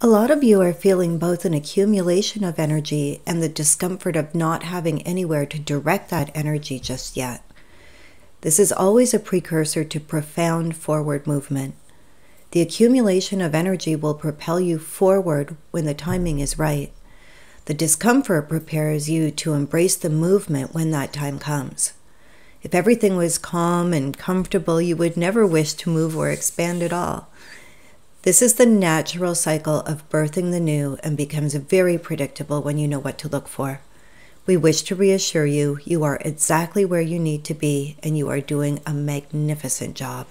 A lot of you are feeling both an accumulation of energy and the discomfort of not having anywhere to direct that energy just yet. This is always a precursor to profound forward movement. The accumulation of energy will propel you forward when the timing is right. The discomfort prepares you to embrace the movement when that time comes. If everything was calm and comfortable, you would never wish to move or expand at all. This is the natural cycle of birthing the new and becomes very predictable when you know what to look for. We wish to reassure you you are exactly where you need to be and you are doing a magnificent job.